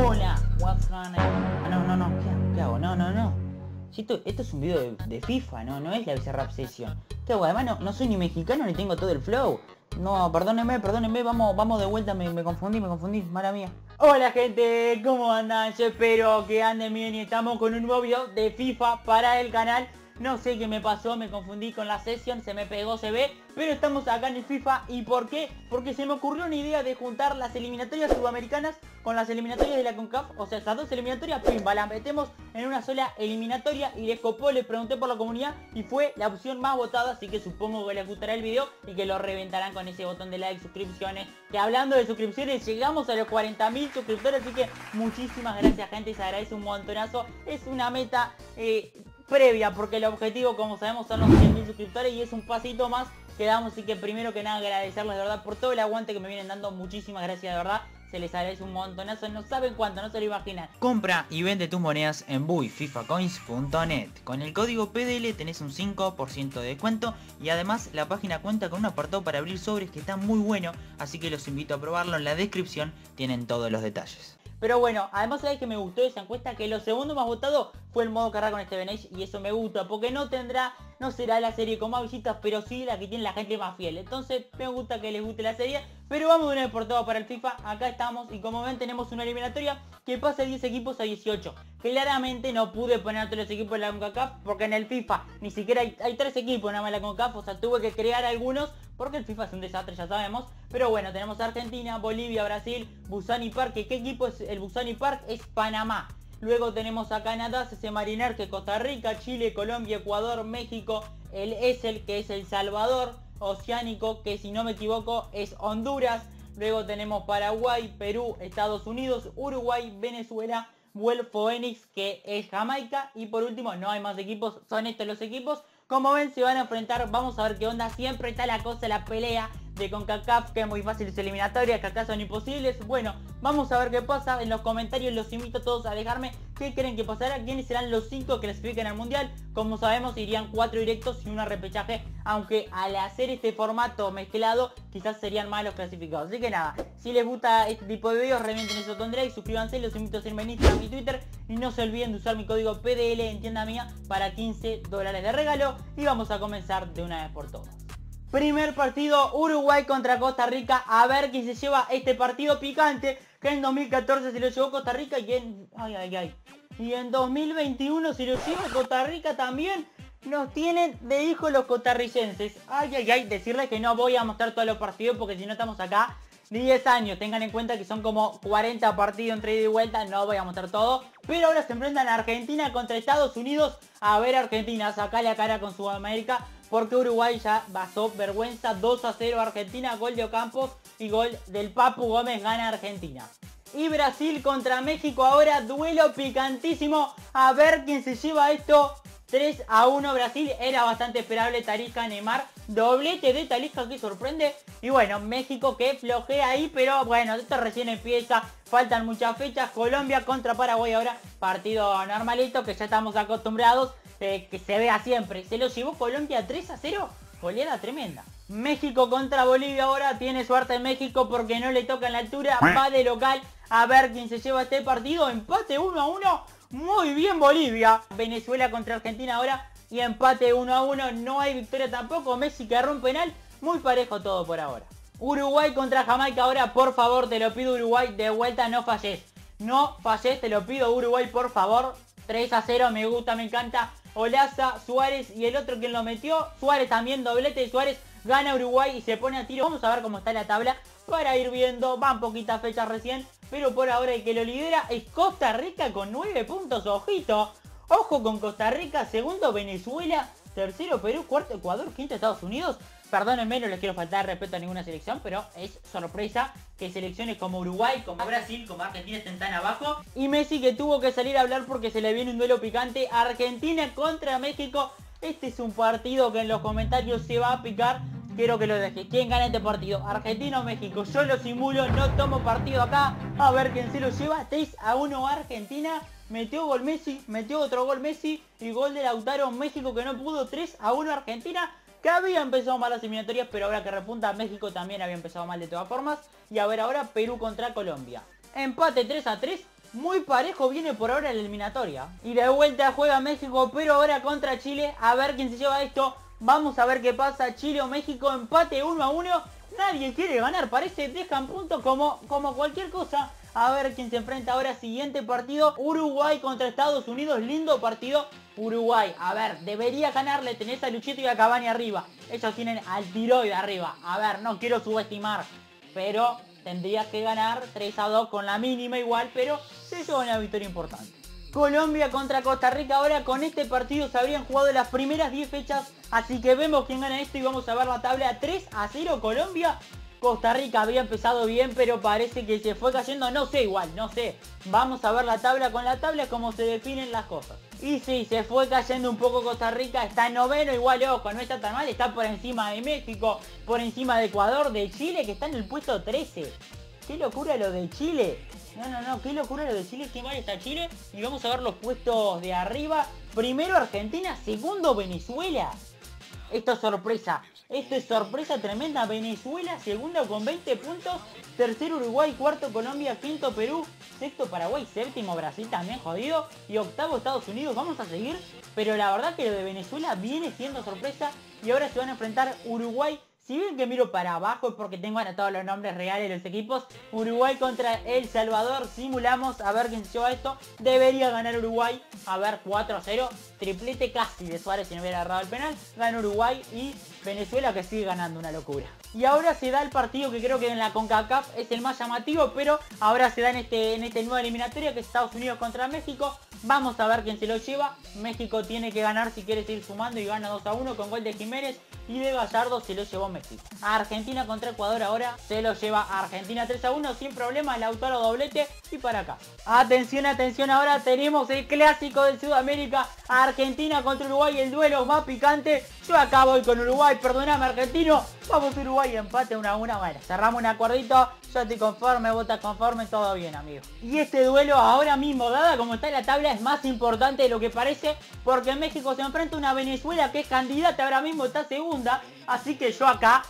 Hola, what's going on? Ah, no, no, no, ¿qué, qué hago? No, no, no. Si esto, es un video de, de FIFA, no, no es la Bizarrap Session. ¿Qué hago? Además no, no soy ni mexicano ni tengo todo el flow. No, perdónenme, perdónenme, vamos, vamos de vuelta, me, me confundí, me confundí, mala mía. Hola gente, ¿cómo andan? Yo espero que anden bien y estamos con un nuevo video de FIFA para el canal. No sé qué me pasó, me confundí con la sesión, se me pegó, se ve, pero estamos acá en el FIFA. ¿Y por qué? Porque se me ocurrió una idea de juntar las eliminatorias sudamericanas con las eliminatorias de la CONCAF. O sea, estas dos eliminatorias, pimba, las metemos en una sola eliminatoria y les copó, les pregunté por la comunidad y fue la opción más votada. Así que supongo que les gustará el video y que lo reventarán con ese botón de like, suscripciones. Que hablando de suscripciones, llegamos a los 40.000 suscriptores, así que muchísimas gracias gente, se agradece un montonazo. Es una meta... Eh, previa, porque el objetivo, como sabemos, son los 100.000 suscriptores y es un pasito más que damos. Así que primero que nada agradecerles de verdad por todo el aguante que me vienen dando. Muchísimas gracias de verdad. Se les agradece un montonazo, no saben cuánto, no se lo imaginan. Compra y vende tus monedas en buififacoins.net. Con el código PDL tenés un 5% de descuento y además la página cuenta con un apartado para abrir sobres que está muy bueno, así que los invito a probarlo. En la descripción tienen todos los detalles. Pero bueno, además sabéis que me gustó esa encuesta que lo segundo más votado fue el modo carrera con este Age y eso me gusta porque no tendrá, no será la serie con más visitas, pero sí la que tiene la gente más fiel. Entonces me gusta que les guste la serie, pero vamos de una vez por todo para el FIFA, acá estamos y como ven tenemos una eliminatoria que pasa de 10 equipos a 18. Claramente no pude poner todos los equipos de la CONCACAF porque en el FIFA ni siquiera hay, hay 3 equipos nada más la CONCACAF, o sea tuve que crear algunos porque el FIFA es un desastre, ya sabemos. Pero bueno, tenemos Argentina, Bolivia, Brasil, Busani Park. ¿Qué equipo es el Busani Park? Es Panamá. Luego tenemos a Canadá, CC Mariner, que Costa Rica, Chile, Colombia, Ecuador, México, el ESEL, que es El Salvador, Oceánico, que si no me equivoco es Honduras. Luego tenemos Paraguay, Perú, Estados Unidos, Uruguay, Venezuela, Well Phoenix, que es Jamaica. Y por último, no hay más equipos, son estos los equipos. Como ven, se van a enfrentar, vamos a ver qué onda. Siempre está la cosa, la pelea de CONCACAF, que es muy fácil, es eliminatoria, que acá son imposibles. Bueno, vamos a ver qué pasa. En los comentarios los invito a todos a dejarme qué creen que pasará, quiénes serán los 5 que clasifiquen al Mundial. Como sabemos, irían 4 directos y un repechaje, aunque al hacer este formato mezclado, quizás serían más los clasificados. Así que nada, si les gusta este tipo de videos, revienten eso con y suscríbanse, los invito a seguirme en Instagram y Twitter. Y no se olviden de usar mi código PDL en tienda mía para 15 dólares de regalo. Y vamos a comenzar de una vez por todas. Primer partido Uruguay contra Costa Rica. A ver quién se lleva este partido picante. Que en 2014 se lo llevó Costa Rica y en... Y en 2021 se lo lleva Costa Rica también. Nos tienen de hijo los costarricenses. Ay, ay, ay. Decirles que no voy a mostrar todos los partidos porque si no estamos acá 10 años. Tengan en cuenta que son como 40 partidos entre ida y vuelta. No voy a mostrar todo. Pero ahora se enfrentan a Argentina contra Estados Unidos. A ver Argentina, saca la cara con Sudamérica porque Uruguay ya basó vergüenza 2 a 0 Argentina, gol de Ocampos y gol del Papu Gómez gana Argentina. Y Brasil contra México ahora, duelo picantísimo, a ver quién se lleva esto. 3 a 1 Brasil, era bastante esperable Tarija Neymar, doblete de Tarija que sorprende. Y bueno, México que flojea ahí, pero bueno, esto recién empieza, faltan muchas fechas. Colombia contra Paraguay ahora, partido normalito que ya estamos acostumbrados que se vea siempre. Se lo llevó Colombia 3 a 0. Goleada tremenda. México contra Bolivia ahora. Tiene suerte México porque no le toca en la altura. Va de local a ver quién se lleva este partido. Empate 1 a 1. Muy bien Bolivia. Venezuela contra Argentina ahora. Y empate 1 a 1. No hay victoria tampoco. Messi que un penal. Muy parejo todo por ahora. Uruguay contra Jamaica ahora. Por favor, te lo pido Uruguay. De vuelta no falles. No falles, te lo pido Uruguay, por favor. 3 a 0, me gusta, me encanta. Olaza, Suárez y el otro quien lo metió. Suárez también, doblete de Suárez. Gana Uruguay y se pone a tiro. Vamos a ver cómo está la tabla para ir viendo. Van poquitas fechas recién. Pero por ahora el que lo lidera es Costa Rica con 9 puntos. Ojito. Ojo con Costa Rica. Segundo Venezuela. Tercero Perú. Cuarto Ecuador. Quinto Estados Unidos. Perdónenme, no les quiero faltar respeto a ninguna selección, pero es sorpresa que selecciones como Uruguay, como Brasil, como Argentina estén tan abajo. Y Messi que tuvo que salir a hablar porque se le viene un duelo picante. Argentina contra México. Este es un partido que en los comentarios se va a picar. Quiero que lo deje. ¿Quién gana este partido? ¿Argentina o México? Yo lo simulo, no tomo partido acá. A ver quién se lo lleva. 3 a 1 Argentina. Metió gol Messi, metió otro gol Messi y gol de Lautaro México que no pudo. 3 a 1 Argentina. que había empezado mal las eliminatorias, pero ahora que repunta México también había empezado mal de todas formas. Y a ver ahora Perú contra Colombia. Empate 3 a 3. Muy parejo viene por ahora la eliminatoria. Y de vuelta juega México, pero ahora contra Chile. A ver quién se lleva esto. Vamos a ver qué pasa. Chile o México, empate 1 a 1. Nadie quiere ganar, parece dejan puntos como, como cualquier cosa. A ver quién se enfrenta ahora. Siguiente partido. Uruguay contra Estados Unidos. Lindo partido. Uruguay. A ver, debería ganarle. Tenés a Luchito y a Cavani arriba. Ellos tienen al tiroide arriba. A ver, no quiero subestimar. Pero tendría que ganar 3 a 2 con la mínima igual. Pero se lleva una victoria importante. Colombia contra Costa Rica. Ahora con este partido se habrían jugado las primeras 10 fechas. Así que vemos quién gana esto y vamos a ver la tabla 3 a 0 Colombia. Costa Rica había empezado bien, pero parece que se fue cayendo. No sé igual, no sé. Vamos a ver la tabla con la tabla cómo se definen las cosas. Y sí, se fue cayendo un poco Costa Rica. Está en noveno, igual, ojo, no está tan mal. Está por encima de México, por encima de Ecuador, de Chile, que está en el puesto 13. Qué locura lo de Chile. No, no, no, qué locura lo de Chile, qué mal está Chile. Y vamos a ver los puestos de arriba. Primero Argentina, segundo Venezuela. Esto es sorpresa. Esto es sorpresa tremenda. Venezuela, segundo con 20 puntos. Tercero Uruguay, cuarto Colombia, quinto Perú, sexto Paraguay, séptimo Brasil también jodido. Y octavo Estados Unidos. Vamos a seguir. Pero la verdad que lo de Venezuela viene siendo sorpresa. Y ahora se van a enfrentar Uruguay, si bien que miro para abajo es porque tengo anotados los nombres reales de los equipos. Uruguay contra El Salvador. Simulamos a ver quién se lleva esto. Debería ganar Uruguay. A ver, 4 a 0. Triplete casi de Suárez si no hubiera agarrado el penal. Gana Uruguay y Venezuela que sigue ganando una locura. Y ahora se da el partido que creo que en la CONCACAF es el más llamativo, pero ahora se da en este, en este nueva eliminatoria que es Estados Unidos contra México. Vamos a ver quién se lo lleva. México tiene que ganar si quiere seguir sumando y gana 2 a 1 con gol de Jiménez y de Gallardo se lo llevó México. Argentina contra Ecuador ahora se lo lleva Argentina 3 a 1 sin problema, el autor doblete y para acá. Atención, atención, ahora tenemos el clásico de Sudamérica, Argentina contra Uruguay, el duelo más picante. Yo acá voy con Uruguay, perdoname argentino, vamos Uruguay, empate 1 a 1, bueno, cerramos un acuerdito, yo estoy conforme, estás conforme, todo bien amigo. Y este duelo ahora mismo, dada como está en la tabla, es más importante de lo que parece, porque México se enfrenta a una Venezuela que es candidata ahora mismo, está segunda, así que yo acá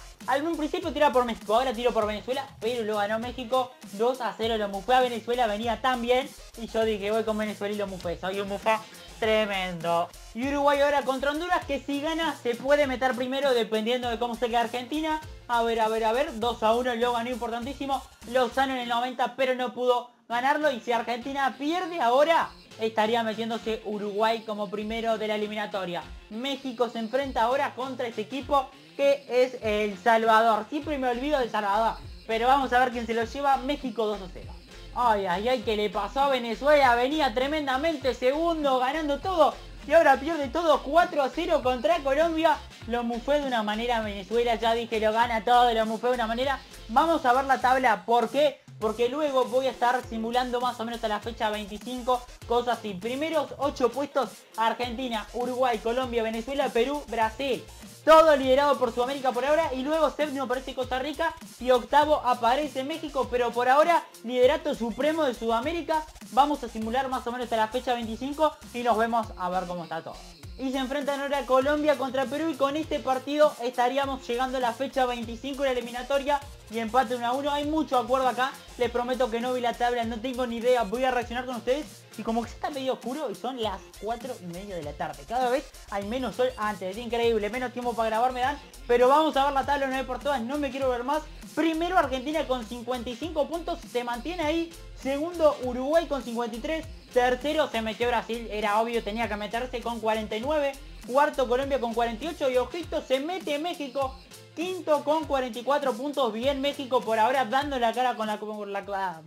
un principio tira por México, ahora tiro por Venezuela, pero lo ganó México 2 a 0, lo mufé a Venezuela, venía tan bien y yo dije voy con Venezuela y lo mufé, soy un mufá tremendo. Y Uruguay ahora contra Honduras, que si gana se puede meter primero dependiendo de cómo se queda Argentina. A ver, a ver, a ver, 2 a 1 lo ganó importantísimo, Lozano en el 90 pero no pudo ganarlo y si Argentina pierde ahora estaría metiéndose Uruguay como primero de la eliminatoria. México se enfrenta ahora contra este equipo que es El Salvador. Siempre me olvido de Salvador. Pero vamos a ver quién se lo lleva. México 2 a 0. Ay, ay, ay, que le pasó a Venezuela. Venía tremendamente segundo, ganando todo. Y ahora pierde todo 4 a 0 contra Colombia. Lo mufé de una manera Venezuela. Ya dije, lo gana todo, lo mufé de una manera. Vamos a ver la tabla. ¿Por qué? Porque luego voy a estar simulando más o menos a la fecha 25 cosas así. Primeros 8 puestos Argentina, Uruguay, Colombia, Venezuela, Perú, Brasil. Todo liderado por Sudamérica por ahora y luego séptimo aparece Costa Rica y octavo aparece México, pero por ahora liderato supremo de Sudamérica. Vamos a simular más o menos a la fecha 25 y nos vemos a ver cómo está todo y se enfrentan ahora Colombia contra Perú y con este partido estaríamos llegando a la fecha 25 de la eliminatoria y empate 1 a 1. Hay mucho acuerdo acá, les prometo que no vi la tabla, no tengo ni idea, voy a reaccionar con ustedes y como que se está medio oscuro y son las 4 y media de la tarde. Cada vez hay menos sol antes, es increíble, menos tiempo para grabar me dan, pero vamos a ver la tabla una vez por todas, no me quiero ver más. Primero Argentina con 55 puntos, se mantiene ahí. Segundo Uruguay con 53. Tercero se metió Brasil, era obvio, tenía que meterse con 49. Cuarto Colombia con 48 y ojito se mete México. Quinto con 44 puntos. Bien México por ahora dando la cara con la... Con la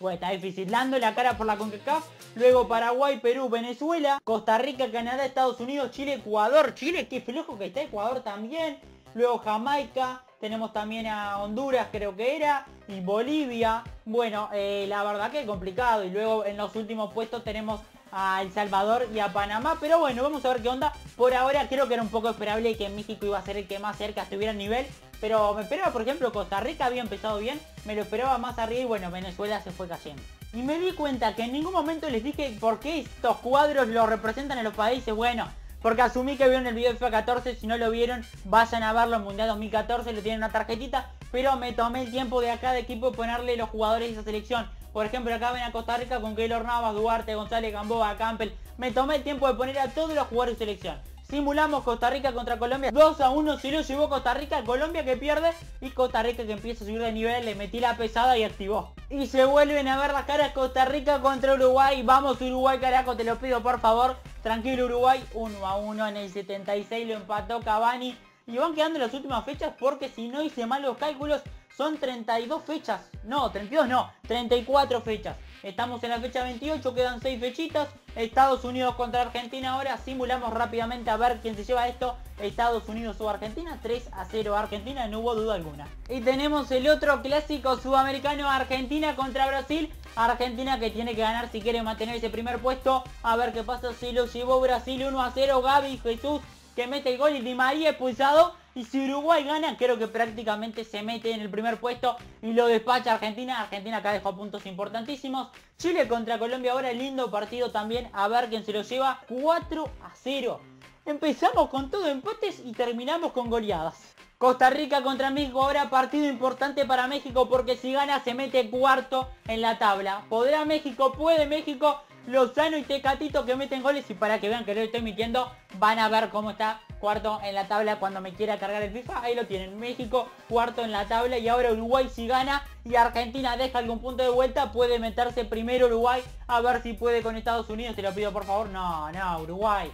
bueno, está difícil. Dando la cara por la CONCACAF. Luego Paraguay, Perú, Venezuela. Costa Rica, Canadá, Estados Unidos, Chile, Ecuador. Chile, qué flojo que está Ecuador también. Luego Jamaica, tenemos también a Honduras, creo que era, y Bolivia. Bueno, eh, la verdad que complicado. Y luego en los últimos puestos tenemos a El Salvador y a Panamá. Pero bueno, vamos a ver qué onda. Por ahora creo que era un poco esperable que México iba a ser el que más cerca estuviera a nivel. Pero me esperaba, por ejemplo, Costa Rica había empezado bien. Me lo esperaba más arriba y bueno, Venezuela se fue cayendo. Y me di cuenta que en ningún momento les dije por qué estos cuadros los representan en los países. Bueno, porque asumí que vieron el video de FIFA 14, si no lo vieron, vayan a verlo en Mundial 2014, le tienen una tarjetita, pero me tomé el tiempo de acá de equipo ponerle los jugadores de esa selección. Por ejemplo, acá ven a Costa Rica con Keylor Navas, Duarte, González, Gamboa, Campbell. Me tomé el tiempo de poner a todos los jugadores de selección. Simulamos Costa Rica contra Colombia. 2 a 1 se lo llevó Costa Rica. Colombia que pierde. Y Costa Rica que empieza a subir de nivel. Le metí la pesada y activó. Y se vuelven a ver las caras Costa Rica contra Uruguay. Vamos Uruguay, carajo. Te lo pido por favor. Tranquilo Uruguay. 1 a 1 en el 76. Lo empató Cavani. Y van quedando las últimas fechas porque si no hice mal los cálculos son 32 fechas. No, 32 no, 34 fechas. Estamos en la fecha 28, quedan 6 fechitas. Estados Unidos contra Argentina ahora. Simulamos rápidamente a ver quién se lleva esto. Estados Unidos o Argentina. 3 a 0 Argentina, no hubo duda alguna. Y tenemos el otro clásico sudamericano, Argentina contra Brasil. Argentina que tiene que ganar si quiere mantener ese primer puesto. A ver qué pasa si lo llevó Brasil 1 a 0. Gaby, Jesús que mete el gol y Di María expulsado. Y si Uruguay gana, creo que prácticamente se mete en el primer puesto y lo despacha Argentina. Argentina acá dejó puntos importantísimos. Chile contra Colombia ahora, lindo partido también. A ver quién se lo lleva. 4 a 0. Empezamos con todo empates y terminamos con goleadas. Costa Rica contra México ahora partido importante para México porque si gana se mete cuarto en la tabla. ¿Podrá México? ¿Puede México? Lozano y Tecatito que meten goles y para que vean que lo estoy mintiendo van a ver cómo está cuarto en la tabla cuando me quiera cargar el FIFA. Ahí lo tienen, México cuarto en la tabla y ahora Uruguay si gana y Argentina deja algún punto de vuelta puede meterse primero Uruguay a ver si puede con Estados Unidos. Te lo pido por favor. No, no, Uruguay.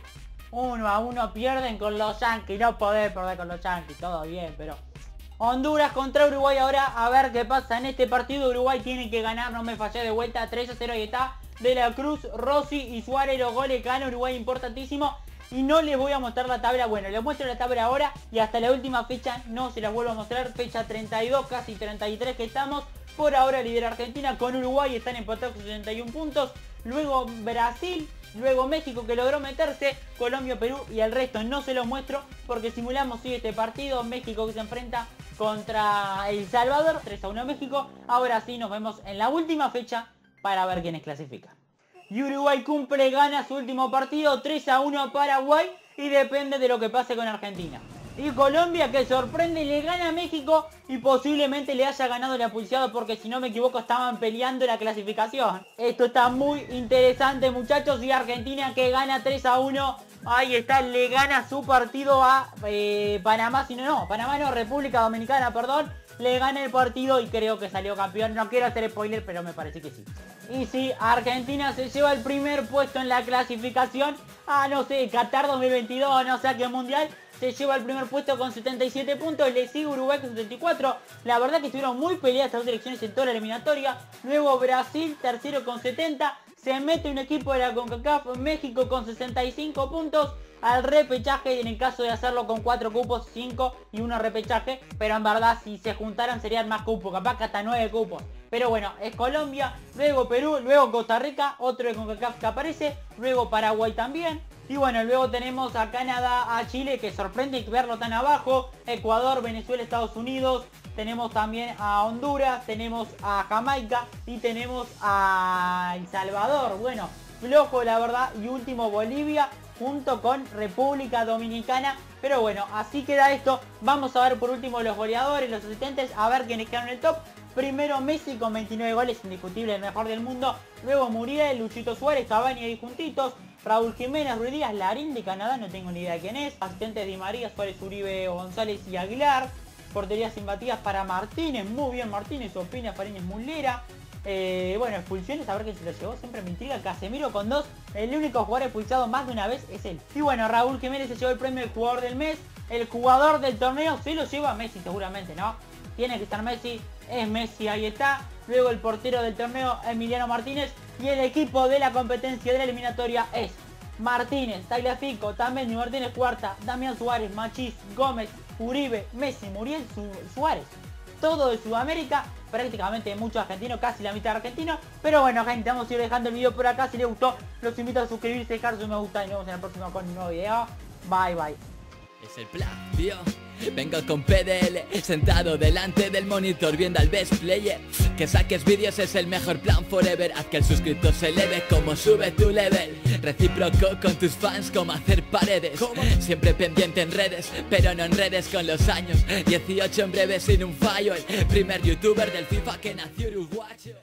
Uno a uno pierden con los Yankees. No poder perder con los Yankees. Todo bien, pero... Honduras contra Uruguay ahora. A ver qué pasa en este partido. Uruguay tiene que ganar. No me fallé de vuelta. 3 a 0 y está de la Cruz, Rossi y Suárez los goles gana Uruguay importantísimo. Y no les voy a mostrar la tabla, bueno, les muestro la tabla ahora y hasta la última fecha no se las vuelvo a mostrar. Fecha 32, casi 33 que estamos. Por ahora lidera Argentina con Uruguay, están empatados con 61 puntos. Luego Brasil, luego México que logró meterse, Colombia, Perú y el resto no se los muestro porque simulamos hoy este partido. México que se enfrenta contra El Salvador, 3 a 1 México. Ahora sí nos vemos en la última fecha para ver quiénes clasifican. Y Uruguay cumple, gana su último partido 3 a 1 a Paraguay y depende de lo que pase con Argentina. Y Colombia que sorprende le gana a México y posiblemente le haya ganado la pulseado porque si no me equivoco estaban peleando la clasificación. Esto está muy interesante muchachos y Argentina que gana 3 a 1. Ahí está, le gana su partido a eh, Panamá, si no, no, Panamá no, República Dominicana, perdón le gana el partido y creo que salió campeón. No quiero hacer spoiler, pero me parece que sí. Y si Argentina se lleva el primer puesto en la clasificación. Ah, no sé, Qatar 2022, no sé qué mundial. Se lleva el primer puesto con 77 puntos. Le sigue Uruguay con 74. La verdad que estuvieron muy peleadas estas dos elecciones en toda la eliminatoria. Luego Brasil, tercero con 70. Se mete un equipo de la CONCACAF, México con 65 puntos al repechaje en el caso de hacerlo con 4 cupos, 5 y 1 repechaje. Pero en verdad si se juntaran serían más cupos, capaz que hasta 9 cupos. Pero bueno, es Colombia, luego Perú, luego Costa Rica, otro de CONCACAF que aparece, luego Paraguay también. Y bueno, luego tenemos a Canadá, a Chile, que sorprende verlo tan abajo. Ecuador, Venezuela, Estados Unidos. Tenemos también a Honduras, tenemos a Jamaica y tenemos a El Salvador. Bueno, flojo la verdad. Y último Bolivia junto con República Dominicana. Pero bueno, así queda esto. Vamos a ver por último los goleadores, los asistentes, a ver quiénes quedaron en el top. Primero Messi con 29 goles, indiscutible, el mejor del mundo. Luego Muriel, Luchito Suárez, Cavani ahí juntitos. Raúl Jiménez, Ruiz Díaz, Larín de Canadá, no tengo ni idea de quién es. Asistentes Di María, Suárez, Uribe, González y Aguilar. Porterías simpatías para Martínez, muy bien Martínez, Opina, Fariñez, Mulera. Eh, bueno, expulsiones, a ver quién se lo llevó. Siempre me intriga. Casemiro con dos. El único jugador expulsado más de una vez es él. Y bueno, Raúl Jiménez se llevó el premio del jugador del mes. El jugador del torneo se lo lleva Messi seguramente, ¿no? Tiene que estar Messi. Es Messi, ahí está. Luego el portero del torneo, Emiliano Martínez. Y el equipo de la competencia de la eliminatoria es Martínez, Tagliafico, también Martínez Cuarta, Damián Suárez, Machís, Gómez, Uribe, Messi, Muriel, Suárez. Todo de Sudamérica prácticamente muchos argentinos, casi la mitad argentino. Pero bueno, gente, vamos a ir dejando el video por acá. Si les gustó, los invito a suscribirse, dejar su me gusta y nos vemos en el próximo con un nuevo video. Bye, bye. Es el plan. Vengo con PDL, sentado delante del monitor viendo al best player. Que saques vídeos es el mejor plan forever. Haz que el suscriptor se eleve como sube tu level. Recíproco con tus fans como hacer paredes. Siempre pendiente en redes, pero no en redes con los años. 18 en breve sin un fallo. El primer youtuber del FIFA que nació uruguayo.